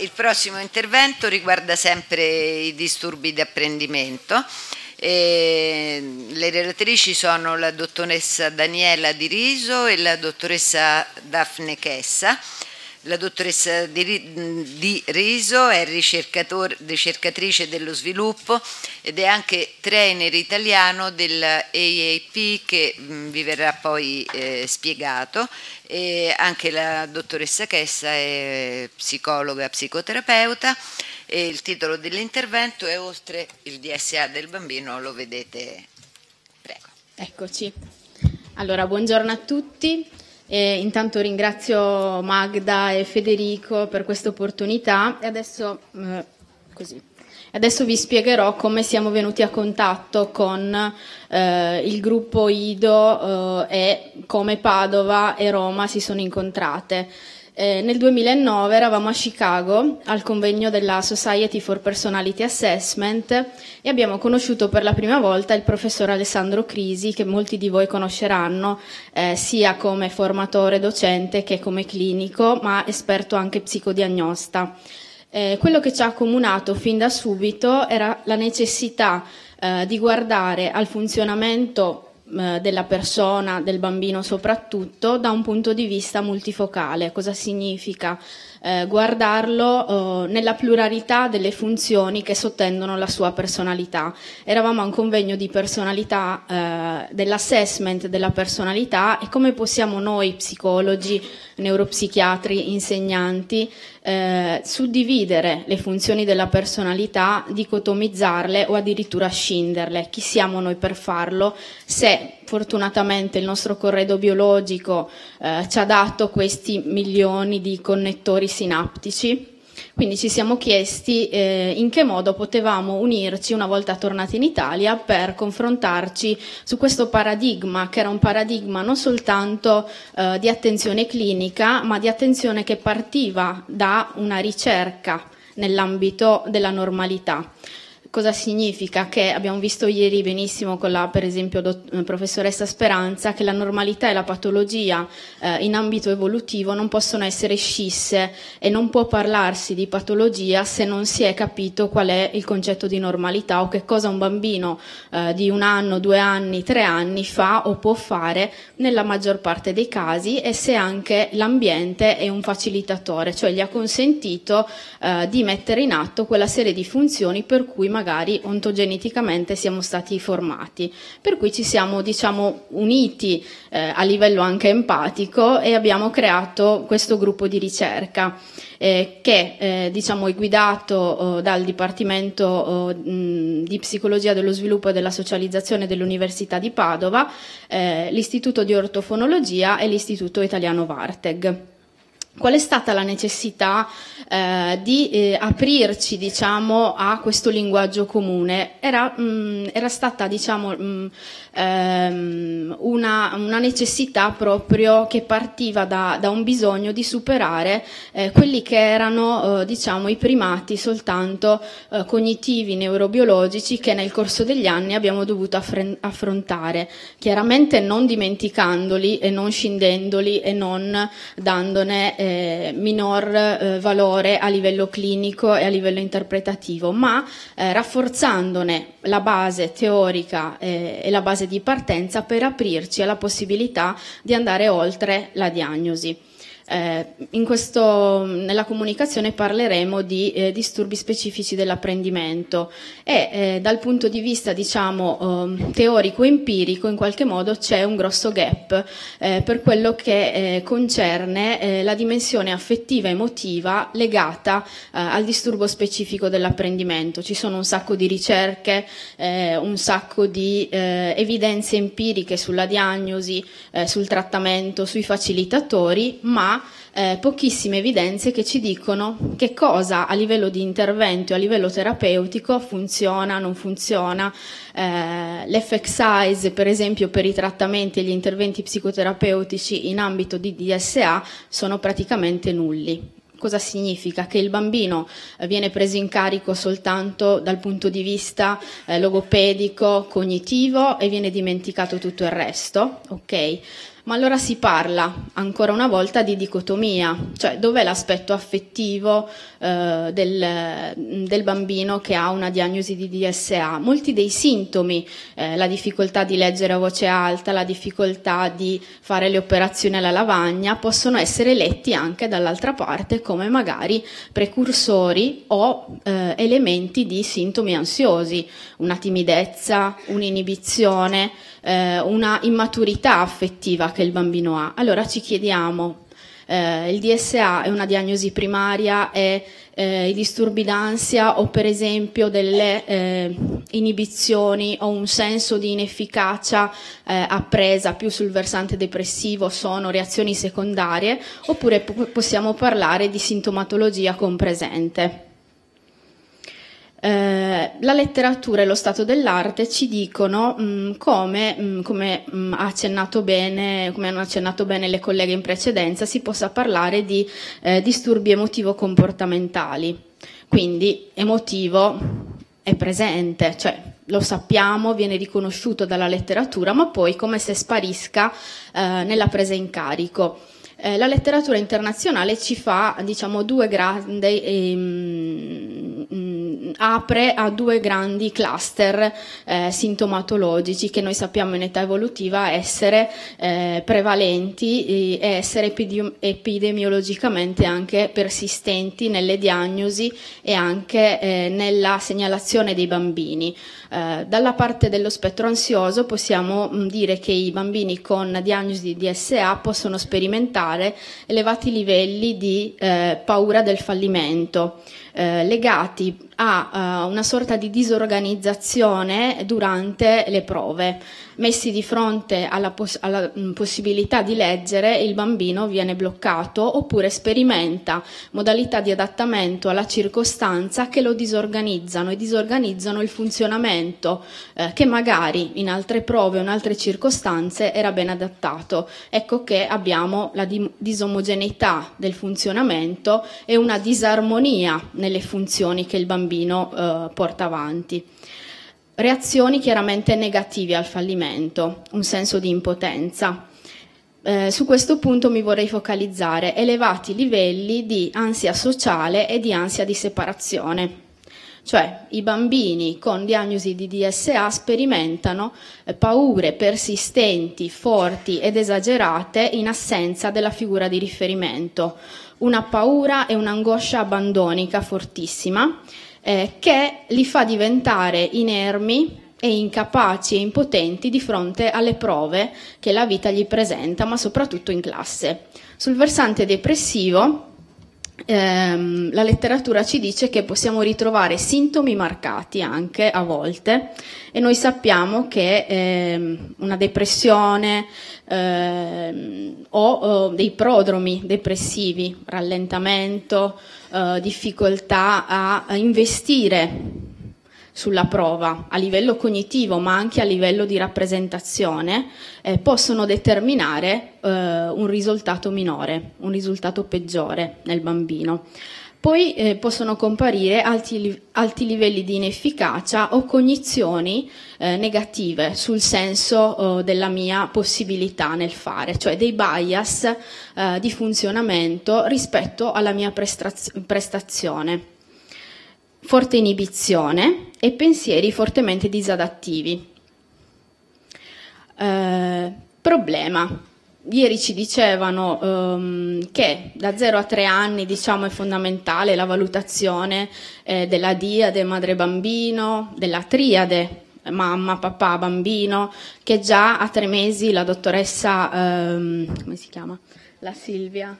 Il prossimo intervento riguarda sempre i disturbi di apprendimento. E le relatrici sono la dottoressa Daniela Di Riso e la dottoressa Daphne Chessa. La dottoressa Di Riso è ricercatrice dello sviluppo ed è anche trainer italiano dell'AAP che mm, vi verrà poi eh, spiegato. E anche la dottoressa Chessa è psicologa, psicoterapeuta e il titolo dell'intervento è Oltre il DSA del bambino, lo vedete. Prego. Eccoci. Allora, buongiorno a tutti. E intanto ringrazio Magda e Federico per questa opportunità e adesso, eh, adesso, vi spiegherò come siamo venuti a contatto con eh, il gruppo IDO eh, e come Padova e Roma si sono incontrate. Eh, nel 2009 eravamo a Chicago al convegno della Society for Personality Assessment e abbiamo conosciuto per la prima volta il professor Alessandro Crisi, che molti di voi conosceranno eh, sia come formatore docente che come clinico, ma esperto anche psicodiagnosta. Eh, quello che ci ha accomunato fin da subito era la necessità eh, di guardare al funzionamento eh, della persona, del bambino soprattutto, da un punto di vista multifocale. Cosa significa? eh, guardarlo eh, nella pluralità delle funzioni che sottendono la sua personalità. Eravamo a un convegno di personalità, eh, dell'assessment della personalità e come possiamo noi psicologi, neuropsichiatri, insegnanti, eh, suddividere le funzioni della personalità, dicotomizzarle o addirittura scinderle. Chi siamo noi per farlo? Se fortunatamente il nostro corredo biologico eh, ci ha dato questi milioni di connettori sinaptici. Quindi ci siamo chiesti eh, in che modo potevamo unirci una volta tornati in Italia per confrontarci su questo paradigma, che era un paradigma non soltanto eh, di attenzione clinica, ma di attenzione che partiva da una ricerca nell'ambito della normalità. Cosa significa? Che abbiamo visto ieri benissimo con la, per esempio, dott- professoressa Speranza, che la normalità e la patologia eh, in ambito evolutivo non possono essere scisse e non può parlarsi di patologia se non si è capito qual è il concetto di normalità o che cosa un bambino eh, di un anno, due anni, tre anni fa o può fare nella maggior parte dei casi e se anche l'ambiente è un facilitatore, cioè gli ha consentito eh, di mettere in atto quella serie di funzioni per cui magari ontogeneticamente siamo stati formati. Per cui ci siamo diciamo, uniti eh, a livello anche empatico e abbiamo creato questo gruppo di ricerca. Eh, che eh, diciamo, è guidato oh, dal Dipartimento oh, mh, di Psicologia dello Sviluppo e della Socializzazione dell'Università di Padova, eh, l'Istituto di Ortofonologia e l'Istituto Italiano Varteg. Qual è stata la necessità eh, di eh, aprirci diciamo, a questo linguaggio comune? Era, mh, mm, era stata diciamo, mh, mm, ehm, una, una, necessità proprio che partiva da, da un bisogno di superare eh, quelli che erano eh, diciamo, i primati soltanto eh, cognitivi, neurobiologici che nel corso degli anni abbiamo dovuto affrontare, chiaramente non dimenticandoli e non scindendoli e non dandone eh, minor eh, valore a livello clinico e a livello interpretativo, ma eh, rafforzandone la base teorica eh, e la base di partenza per aprirci alla possibilità di andare oltre la diagnosi. Eh, questo, nella comunicazione parleremo di eh, disturbi specifici dell'apprendimento e eh, dal punto di vista diciamo, ehm, teorico-empirico in qualche modo c'è un grosso gap eh, per quello che eh, concerne eh, la dimensione affettiva emotiva legata al disturbo specifico dell'apprendimento. Ci sono un sacco di ricerche, un sacco di evidenze empiriche sulla diagnosi, sul trattamento, sui facilitatori, ma eh, pochissime evidenze che ci dicono che cosa a livello di intervento e a livello terapeutico funziona, non funziona. Eh, L'effect per esempio, per i trattamenti e gli interventi psicoterapeutici in ambito di DSA sono praticamente nulli. Cosa significa? Che il bambino eh, viene preso in carico soltanto dal punto di vista eh, logopedico, cognitivo e viene dimenticato tutto il resto, ok? Ma allora si parla ancora una volta di dicotomia, cioè dov'è l'aspetto affettivo eh, del, del, bambino che ha una diagnosi di DSA. Molti dei sintomi, eh, la difficoltà di leggere a voce alta, la difficoltà di fare le operazioni alla lavagna, possono essere letti anche dall'altra parte come magari precursori o eh, elementi di sintomi ansiosi, una timidezza, un'inibizione eh, una immaturità affettiva che il bambino ha. Allora ci chiediamo, eh, il DSA è una diagnosi primaria, è eh, i disturbi d'ansia o per esempio delle eh, inibizioni o un senso di inefficacia eh, appresa più sul versante depressivo sono reazioni secondarie oppure po- possiamo parlare di sintomatologia compresente. Eh, la letteratura e lo stato dell'arte ci dicono mh, mm, come, mh, mm, come, mh, mm, accennato bene, come hanno accennato bene le colleghe in precedenza, si possa parlare di eh, disturbi emotivo-comportamentali. Quindi emotivo è presente, cioè lo sappiamo, viene riconosciuto dalla letteratura, ma poi come se sparisca eh, nella presa in carico. Eh, la letteratura internazionale ci fa, diciamo, due grandi ehm, apre a due grandi cluster eh, sintomatologici che noi sappiamo in età evolutiva essere eh, prevalenti e essere epidemiologicamente anche persistenti nelle diagnosi e anche eh, nella segnalazione dei bambini. Eh, dalla parte dello spettro ansioso possiamo mh, dire che i bambini con diagnosi di DSA possono sperimentare elevati livelli di eh, paura del fallimento eh, legati a uh, una sorta di disorganizzazione durante le prove. Messi di fronte alla, poss- alla mh, mm, possibilità di leggere, il bambino viene bloccato oppure sperimenta modalità di adattamento alla circostanza che lo disorganizzano e disorganizzano il funzionamento eh, che magari in altre prove o in altre circostanze era ben adattato. Ecco che abbiamo la di- disomogeneità del funzionamento e una disarmonia nelle funzioni che il bambino eh, porta avanti. Reazioni chiaramente negative al fallimento, un senso di impotenza. Eh, su questo punto mi vorrei focalizzare elevati livelli di ansia sociale e di ansia di separazione. Cioè i bambini con diagnosi di DSA sperimentano eh, paure persistenti, forti ed esagerate in assenza della figura di riferimento, una paura e un'angoscia abbandonica fortissima eh, che li fa diventare inermi e incapaci e impotenti di fronte alle prove che la vita gli presenta, ma soprattutto in classe. Sul versante depressivo, ehm, la letteratura ci dice che possiamo ritrovare sintomi marcati anche a volte e noi sappiamo che ehm, una depressione ehm, o, o, dei prodromi depressivi, rallentamento, eh, difficoltà a, a investire sulla prova a livello cognitivo ma anche a livello di rappresentazione eh, possono determinare eh, un risultato minore, un risultato peggiore nel bambino. Poi eh, possono comparire alti, alti, livelli di inefficacia o cognizioni eh, negative sul senso eh, della mia possibilità nel fare, cioè dei bias eh, di funzionamento rispetto alla mia prestaz- prestazione forte inibizione e pensieri fortemente disadattivi. Eh, problema. Ieri ci dicevano um, che da 0 a 3 anni diciamo, è fondamentale la valutazione eh, della diade madre-bambino, della triade mamma, papà, bambino, che già a tre mesi la dottoressa, um, come si chiama? La Silvia,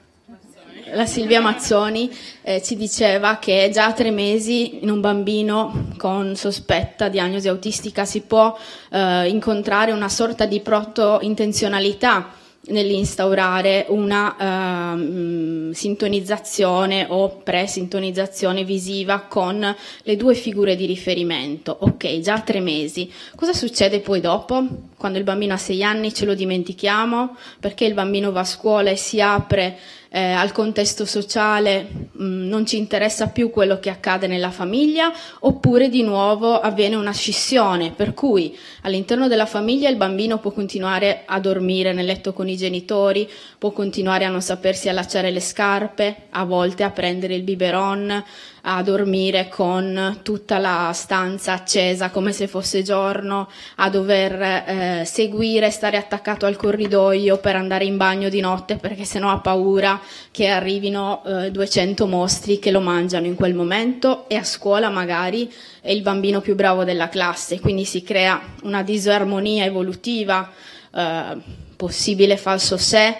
la Silvia Mazzoni eh, ci diceva che già a tre mesi in un bambino con sospetta diagnosi autistica si può eh, incontrare una sorta di proto-intenzionalità nell'instaurare una uh, sintonizzazione o pre-sintonizzazione visiva con le due figure di riferimento. Ok, già tre mesi. Cosa succede poi dopo? Quando il bambino ha sei anni ce lo dimentichiamo perché il bambino va a scuola e si apre eh, al contesto sociale mh, mm, non ci interessa più quello che accade nella famiglia oppure di nuovo avviene una scissione per cui all'interno della famiglia il bambino può continuare a dormire nel letto con i genitori, può continuare a non sapersi allacciare le scarpe, a volte a prendere il biberon, a dormire con tutta la stanza accesa come se fosse giorno, a dover eh, seguire, stare attaccato al corridoio per andare in bagno di notte perché sennò ha paura che arrivino eh, 200 mostri che lo mangiano in quel momento e a scuola magari è il bambino più bravo della classe, quindi si crea una disarmonia evolutiva, eh, possibile falso sé,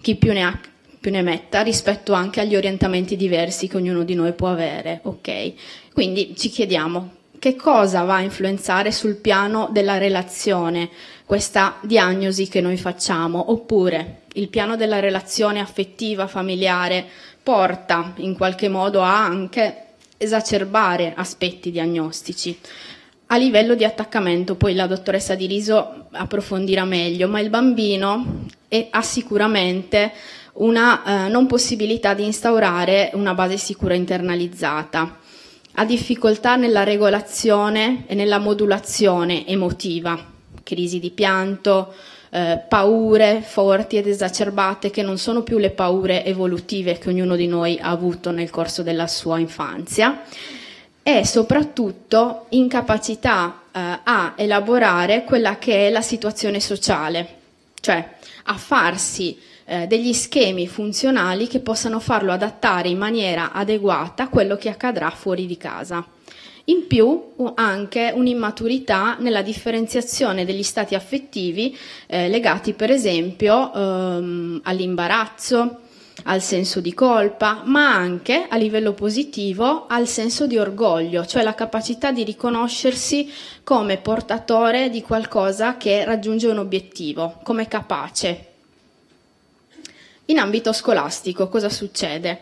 chi più ne ha più ne metta rispetto anche agli orientamenti diversi che ognuno di noi può avere, ok? Quindi ci chiediamo che cosa va a influenzare sul piano della relazione questa diagnosi che noi facciamo, oppure il piano della relazione affettiva, familiare, porta in qualche modo a anche esacerbare aspetti diagnostici. A livello di attaccamento, poi la dottoressa Di Riso approfondirà meglio, ma il bambino ha sicuramente una eh, non possibilità di instaurare una base sicura internalizzata. Ha difficoltà nella regolazione e nella modulazione emotiva, crisi di pianto, eh, paure forti ed esacerbate che non sono più le paure evolutive che ognuno di noi ha avuto nel corso della sua infanzia e soprattutto incapacità eh, a elaborare quella che è la situazione sociale, cioè a farsi eh, degli schemi funzionali che possano farlo adattare in maniera adeguata a quello che accadrà fuori di casa. In più anche un'immaturità nella differenziazione degli stati affettivi eh, legati per esempio ehm, all'imbarazzo, al senso di colpa, ma anche a livello positivo al senso di orgoglio, cioè la capacità di riconoscersi come portatore di qualcosa che raggiunge un obiettivo, come capace. In ambito scolastico cosa succede?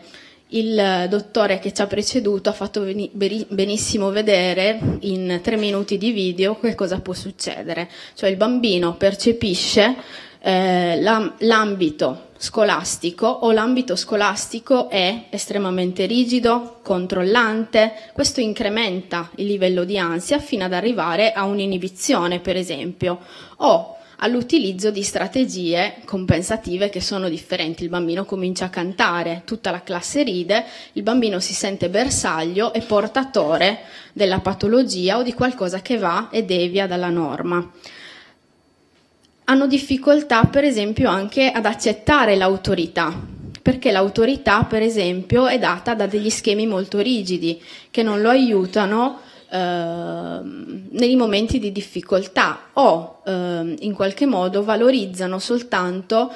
Il dottore che ci ha preceduto ha fatto benissimo vedere in tre minuti di video che cosa può succedere. Cioè il bambino percepisce eh, l'ambito scolastico o l'ambito scolastico è estremamente rigido, controllante, questo incrementa il livello di ansia fino ad arrivare a un'inibizione, per esempio, o all'utilizzo di strategie compensative che sono differenti. Il bambino comincia a cantare, tutta la classe ride, il bambino si sente bersaglio e portatore della patologia o di qualcosa che va e devia dalla norma. Hanno difficoltà, per esempio, anche ad accettare l'autorità, perché l'autorità, per esempio, è data da degli schemi molto rigidi che non lo aiutano Ehm, nei momenti di difficoltà o eh, in qualche modo valorizzano soltanto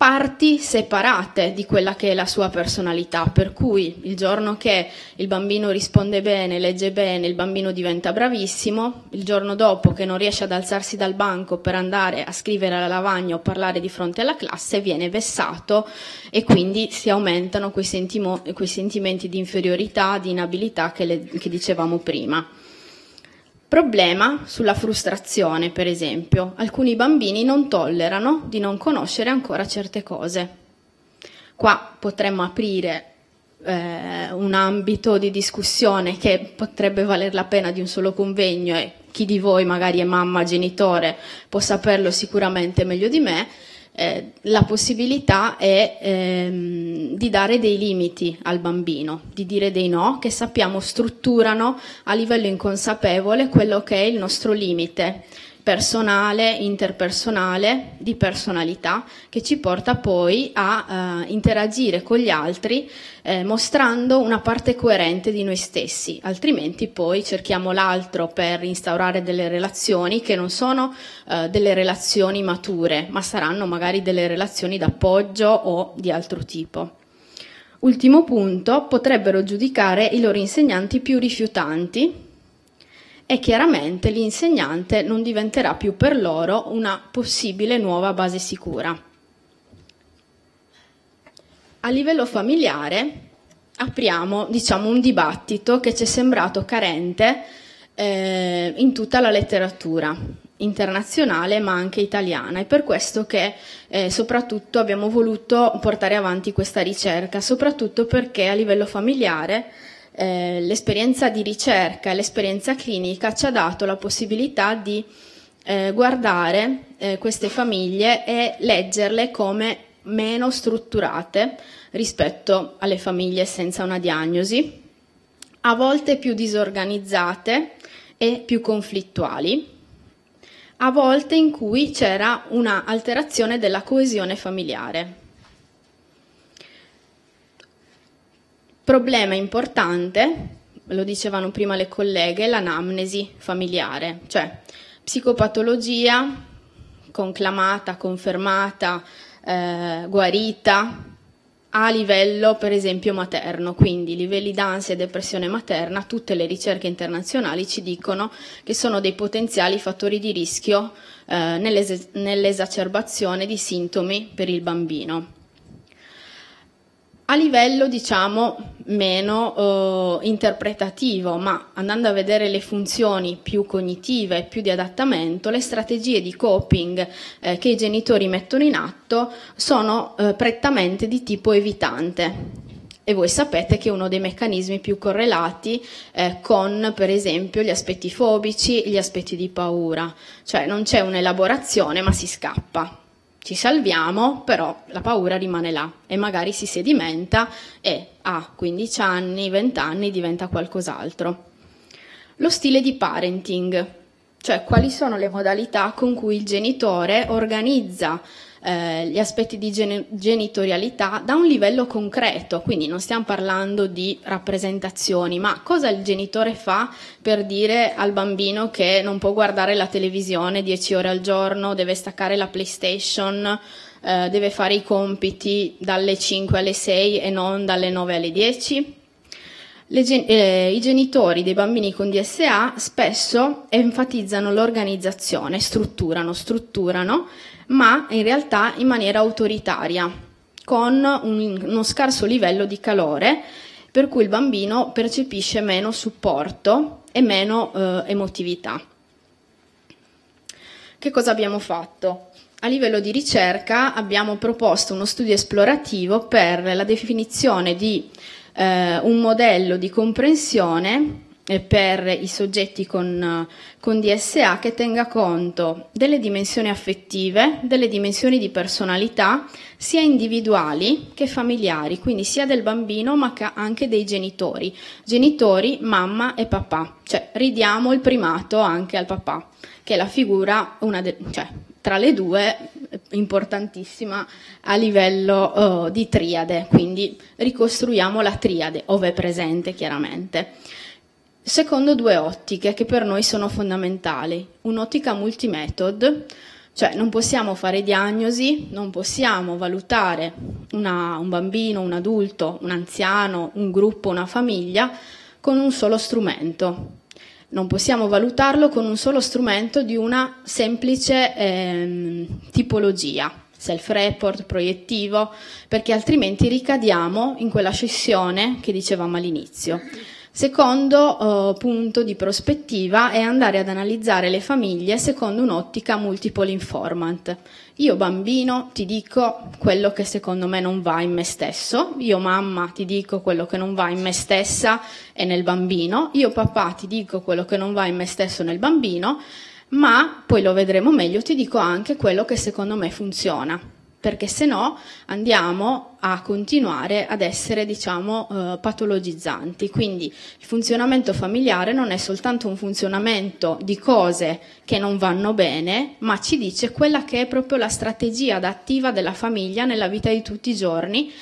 parti separate di quella che è la sua personalità, per cui il giorno che il bambino risponde bene, legge bene, il bambino diventa bravissimo, il giorno dopo che non riesce ad alzarsi dal banco per andare a scrivere alla lavagna o parlare di fronte alla classe, viene vessato e quindi si aumentano quei, sentimo, quei sentimenti di inferiorità, di inabilità che, le, che dicevamo prima. Problema sulla frustrazione, per esempio. Alcuni bambini non tollerano di non conoscere ancora certe cose. Qua potremmo aprire eh, un ambito di discussione che potrebbe valer la pena di un solo convegno e chi di voi magari è mamma, genitore, può saperlo sicuramente meglio di me, eh, la possibilità è ehm, di dare dei limiti al bambino, di dire dei no che sappiamo strutturano a livello inconsapevole quello che è il nostro limite personale, interpersonale, di personalità, che ci porta poi a eh, interagire con gli altri eh, mostrando una parte coerente di noi stessi, altrimenti poi cerchiamo l'altro per instaurare delle relazioni che non sono eh, delle relazioni mature, ma saranno magari delle relazioni d'appoggio o di altro tipo. Ultimo punto, potrebbero giudicare i loro insegnanti più rifiutanti e chiaramente l'insegnante non diventerà più per loro una possibile nuova base sicura. A livello familiare apriamo diciamo, un dibattito che ci è sembrato carente eh, in tutta la letteratura. internazionale ma anche italiana. È per questo che eh, soprattutto abbiamo voluto portare avanti questa ricerca, soprattutto perché a livello familiare eh, l'esperienza di ricerca e l'esperienza clinica ci ha dato la possibilità di eh, guardare eh, queste famiglie e leggerle come meno strutturate rispetto alle famiglie senza una diagnosi, a volte più disorganizzate e più conflittuali, a volte in cui c'era una alterazione della coesione familiare. Problema importante, lo dicevano prima le colleghe, l'anamnesi familiare, cioè psicopatologia conclamata, confermata, eh, guarita a livello per esempio materno, quindi livelli d'ansia e depressione materna, tutte le ricerche internazionali ci dicono che sono dei potenziali fattori di rischio eh, nell'esacerbazione di sintomi per il bambino a livello diciamo meno eh, interpretativo, ma andando a vedere le funzioni più cognitive e più di adattamento, le strategie di coping eh, che i genitori mettono in atto sono eh, prettamente di tipo evitante. E voi sapete che è uno dei meccanismi più correlati eh, con, per esempio, gli aspetti fobici, gli aspetti di paura, cioè non c'è un'elaborazione ma si scappa ci salviamo, però la paura rimane là e magari si sedimenta e a 15 anni, 20 anni diventa qualcos'altro. Lo stile di parenting, cioè quali sono le modalità con cui il genitore organizza eh, gli aspetti di gen- genitorialità da un livello concreto, quindi non stiamo parlando di rappresentazioni, ma cosa il genitore fa per dire al bambino che non può guardare la televisione 10 ore al giorno, deve staccare la PlayStation, eh, deve fare i compiti dalle 5 alle 6 e non dalle 9 alle 10? Gen- eh, I genitori dei bambini con DSA spesso enfatizzano l'organizzazione, strutturano, strutturano ma in realtà in maniera autoritaria, con un, uno scarso livello di calore, per cui il bambino percepisce meno supporto e meno eh, emotività. Che cosa abbiamo fatto? A livello di ricerca abbiamo proposto uno studio esplorativo per la definizione di eh, un modello di comprensione per i soggetti con, con, DSA che tenga conto delle dimensioni affettive, delle dimensioni di personalità, sia individuali che familiari, quindi sia del bambino ma anche dei genitori, genitori, mamma e papà, cioè ridiamo il primato anche al papà, che è la figura, de- cioè, tra le due importantissima a livello oh, di triade, quindi ricostruiamo la triade, ove è presente chiaramente secondo due ottiche che per noi sono fondamentali. Un'ottica multimetod, cioè non possiamo fare diagnosi, non possiamo valutare una, un bambino, un adulto, un anziano, un gruppo, una famiglia con un solo strumento. Non possiamo valutarlo con un solo strumento di una semplice eh, tipologia, self-report, proiettivo, perché altrimenti ricadiamo in quella scissione che dicevamo all'inizio. Secondo eh, punto di prospettiva è andare ad analizzare le famiglie secondo un'ottica multiple informant. Io bambino ti dico quello che secondo me non va in me stesso, io mamma ti dico quello che non va in me stessa e nel bambino, io papà ti dico quello che non va in me stesso e nel bambino, ma poi lo vedremo meglio, ti dico anche quello che secondo me funziona perché se no andiamo a continuare ad essere diciamo eh, patologizzanti. Quindi il funzionamento familiare non è soltanto un funzionamento di cose che non vanno bene, ma ci dice quella che è proprio la strategia adattiva della famiglia nella vita di tutti i giorni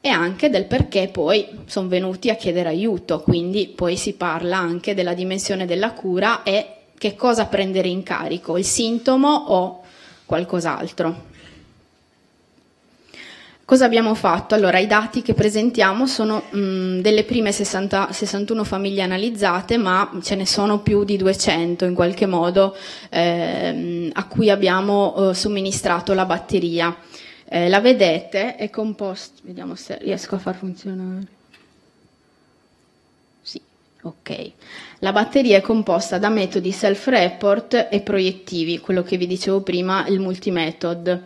e anche del perché poi sono venuti a chiedere aiuto, quindi poi si parla anche della dimensione della cura e che cosa prendere in carico, il sintomo o qualcos'altro. Cosa abbiamo fatto? Allora, i dati che presentiamo sono mh, delle prime 60, 61 famiglie analizzate, ma ce ne sono più di 200 in qualche modo eh, a cui abbiamo eh, somministrato la batteria. Eh, la vedete, è composta, vediamo se riesco a far funzionare. Sì, Ok. La batteria è composta da metodi self-report e proiettivi, quello che vi dicevo prima, il multimetod.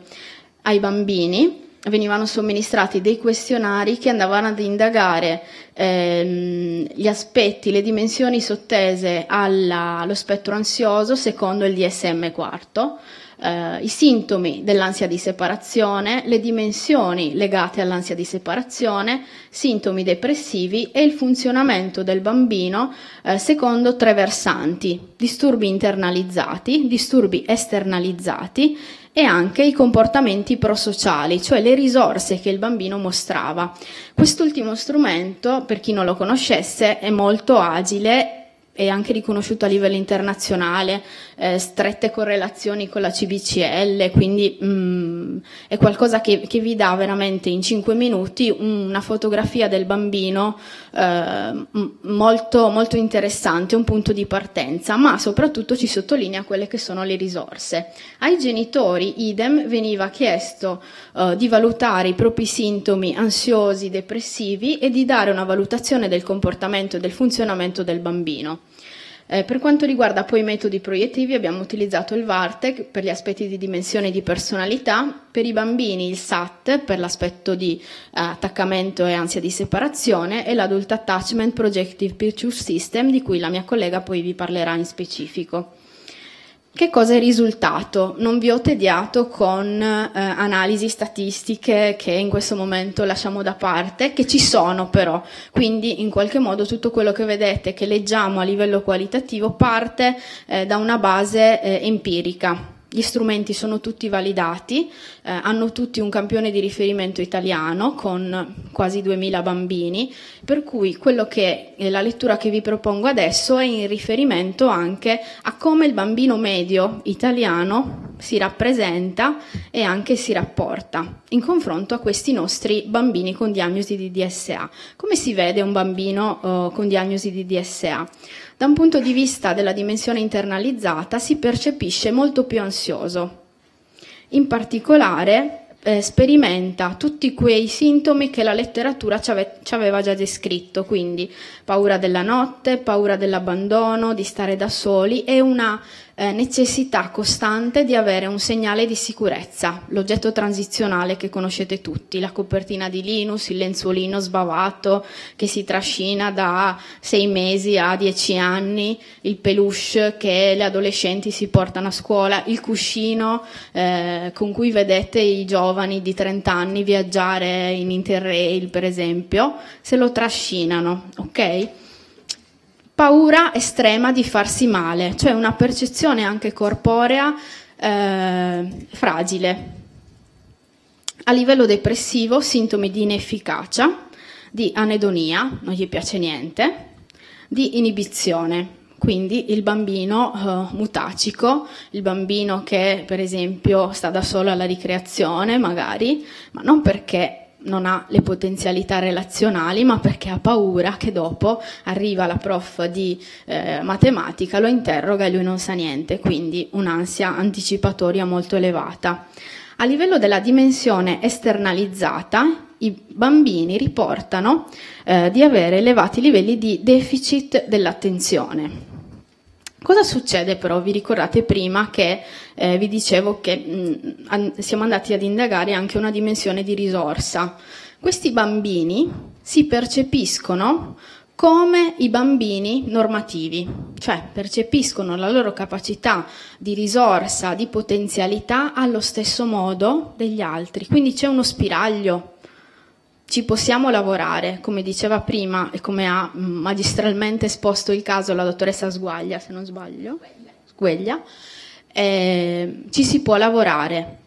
Ai bambini venivano somministrati dei questionari che andavano ad indagare ehm, gli aspetti, le dimensioni sottese alla, allo spettro ansioso secondo il DSM IV, eh, i sintomi dell'ansia di separazione, le dimensioni legate all'ansia di separazione, sintomi depressivi e il funzionamento del bambino eh, secondo tre versanti, disturbi internalizzati, disturbi esternalizzati e anche i comportamenti prosociali, cioè le risorse che il bambino mostrava. Quest'ultimo strumento, per chi non lo conoscesse, è molto agile è anche riconosciuto a livello internazionale, eh, strette correlazioni con la CBCL, quindi mh, mm, è qualcosa che, che, vi dà veramente in 5 minuti una fotografia del bambino eh, molto, molto interessante, un punto di partenza, ma soprattutto ci sottolinea quelle che sono le risorse. Ai genitori, idem, veniva chiesto eh, di valutare i propri sintomi ansiosi, depressivi e di dare una valutazione del comportamento e del funzionamento del bambino. Eh, per quanto riguarda poi i metodi proiettivi abbiamo utilizzato il VARTEC per gli aspetti di dimensione e di personalità, per i bambini il SAT per l'aspetto di eh, attaccamento e ansia di separazione e l'Adult Attachment Projective Picture System di cui la mia collega poi vi parlerà in specifico. Che cosa è risultato? Non vi ho tediato con eh, analisi statistiche che in questo momento lasciamo da parte, che ci sono però, quindi in qualche modo tutto quello che vedete, che leggiamo a livello qualitativo, parte eh, da una base eh, empirica. Gli strumenti sono tutti validati, eh, hanno tutti un campione di riferimento italiano con quasi 2000 bambini, per cui che la lettura che vi propongo adesso è in riferimento anche a come il bambino medio italiano si rappresenta e anche si rapporta in confronto a questi nostri bambini con diagnosi di DSA. Come si vede un bambino uh, con diagnosi di DSA? Da un punto di vista della dimensione internalizzata si percepisce molto più ansioso. In particolare eh, sperimenta tutti quei sintomi che la letteratura ci, ave- ci aveva già descritto, quindi paura della notte, paura dell'abbandono, di stare da soli e una eh, necessità costante di avere un segnale di sicurezza, l'oggetto transizionale che conoscete tutti, la copertina di Linus, il lenzuolino sbavato che si trascina da sei mesi a dieci anni, il peluche che le adolescenti si portano a scuola, il cuscino eh, con cui vedete i giovani di 30 anni viaggiare in Interrail, per esempio, se lo trascinano, ok? Paura estrema di farsi male, cioè una percezione anche corporea eh, fragile. A livello depressivo, sintomi di inefficacia, di anedonia, non gli piace niente, di inibizione, quindi il bambino uh, mutacico, il bambino che per esempio sta da solo alla ricreazione magari, ma non perché non ha le potenzialità relazionali, ma perché ha paura che dopo arriva la prof di eh, matematica, lo interroga e lui non sa niente, quindi un'ansia anticipatoria molto elevata. A livello della dimensione esternalizzata, i bambini riportano eh, di avere elevati livelli di deficit dell'attenzione. Cosa succede però? Vi ricordate prima che eh, vi dicevo che mh, an- siamo andati ad indagare anche una dimensione di risorsa. Questi bambini si percepiscono come i bambini normativi, cioè percepiscono la loro capacità di risorsa, di potenzialità allo stesso modo degli altri. Quindi c'è uno spiraglio ci possiamo lavorare, come diceva prima e come ha magistralmente esposto il caso la dottoressa Sguaglia, se non sbaglio, Sgueglia, eh, ci si può lavorare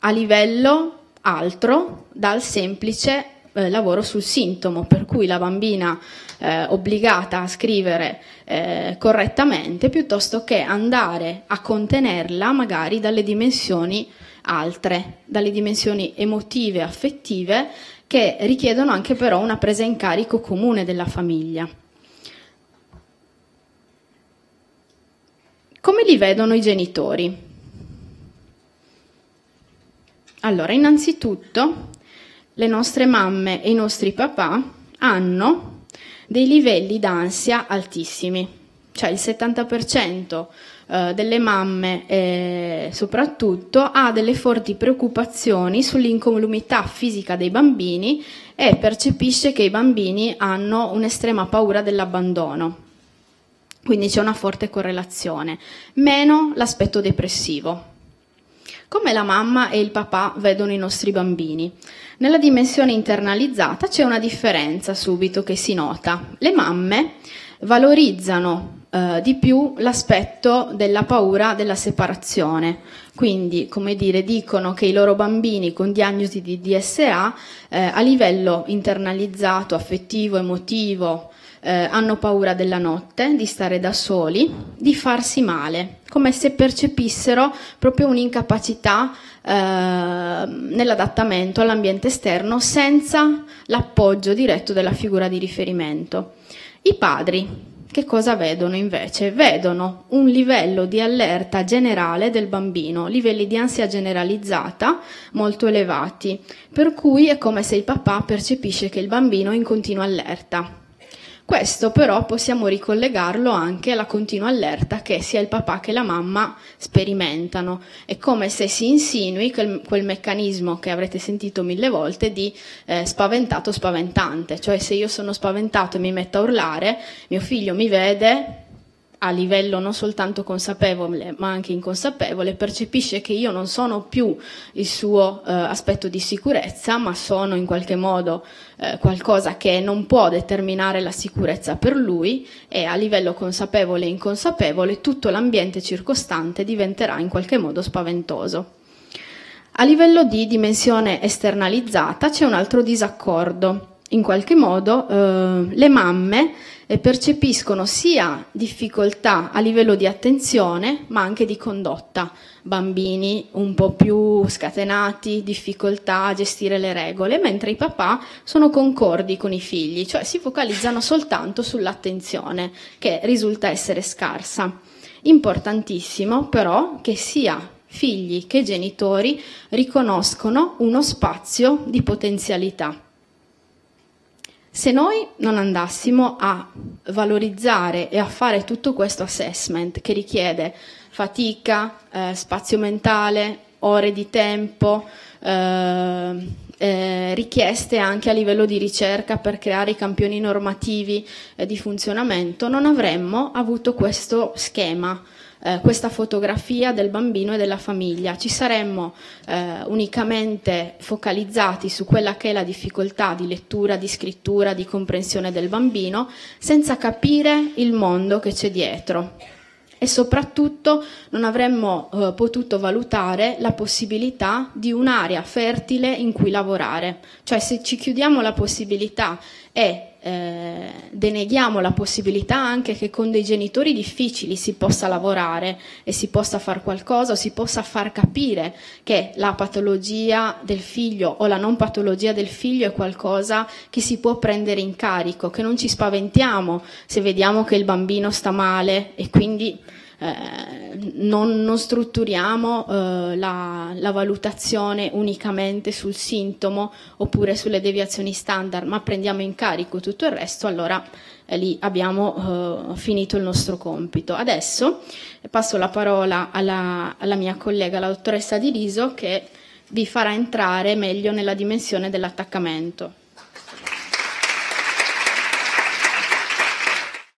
a livello altro dal semplice eh, lavoro sul sintomo, per cui la bambina eh, obbligata a scrivere eh, correttamente piuttosto che andare a contenerla magari dalle dimensioni altre, dalle dimensioni emotive, affettive che richiedono anche però una presa in carico comune della famiglia. Come li vedono i genitori? Allora, innanzitutto, le nostre mamme e i nostri papà hanno dei livelli d'ansia altissimi, cioè il 70% eh, delle mamme eh, soprattutto ha delle forti preoccupazioni sull'incolumità fisica dei bambini e percepisce che i bambini hanno un'estrema paura dell'abbandono. Quindi c'è una forte correlazione, meno l'aspetto depressivo. Come la mamma e il papà vedono i nostri bambini? Nella dimensione internalizzata c'è una differenza subito che si nota. Le mamme valorizzano eh, di più l'aspetto della paura della separazione. Quindi, come dire, dicono che i loro bambini con diagnosi di DSA eh, a livello internalizzato, affettivo, emotivo, eh, hanno paura della notte, di stare da soli, di farsi male, come se percepissero proprio un'incapacità eh, nell'adattamento all'ambiente esterno senza l'appoggio diretto della figura di riferimento. I padri che cosa vedono invece? Vedono un livello di allerta generale del bambino, livelli di ansia generalizzata molto elevati, per cui è come se il papà percepisce che il bambino è in continua allerta. Questo però possiamo ricollegarlo anche alla continua allerta che sia il papà che la mamma sperimentano. È come se si insinui quel, quel meccanismo che avrete sentito mille volte di eh, spaventato spaventante, cioè se io sono spaventato e mi metto a urlare, mio figlio mi vede, a livello non soltanto consapevole ma anche inconsapevole, percepisce che io non sono più il suo eh, aspetto di sicurezza, ma sono in qualche modo eh, qualcosa che non può determinare la sicurezza per lui e a livello consapevole e inconsapevole tutto l'ambiente circostante diventerà in qualche modo spaventoso. A livello di dimensione esternalizzata c'è un altro disaccordo. In qualche modo eh, le mamme e percepiscono sia difficoltà a livello di attenzione ma anche di condotta. Bambini un po' più scatenati, difficoltà a gestire le regole, mentre i papà sono concordi con i figli, cioè si focalizzano soltanto sull'attenzione, che risulta essere scarsa. Importantissimo però che sia figli che genitori riconoscono uno spazio di potenzialità. Se noi non andassimo a valorizzare e a fare tutto questo assessment che richiede fatica, eh, spazio mentale, ore di tempo, eh, eh, richieste anche a livello di ricerca per creare i campioni normativi eh, di funzionamento, non avremmo avuto questo schema eh, questa fotografia del bambino e della famiglia. Ci saremmo eh, unicamente focalizzati su quella che è la difficoltà di lettura, di scrittura, di comprensione del bambino, senza capire il mondo che c'è dietro e soprattutto non avremmo eh, potuto valutare la possibilità di un'area fertile in cui lavorare. Cioè se ci chiudiamo la possibilità e eh, deneghiamo la possibilità anche che con dei genitori difficili si possa lavorare e si possa fare qualcosa o si possa far capire che la patologia del figlio o la non patologia del figlio è qualcosa che si può prendere in carico, che non ci spaventiamo se vediamo che il bambino sta male e quindi eh, non, non, strutturiamo eh, la, la, valutazione unicamente sul sintomo oppure sulle deviazioni standard, ma prendiamo in carico tutto il resto, allora eh, lì abbiamo eh, finito il nostro compito. Adesso passo la parola alla, alla mia collega, la dottoressa Di Riso, che vi farà entrare meglio nella dimensione dell'attaccamento.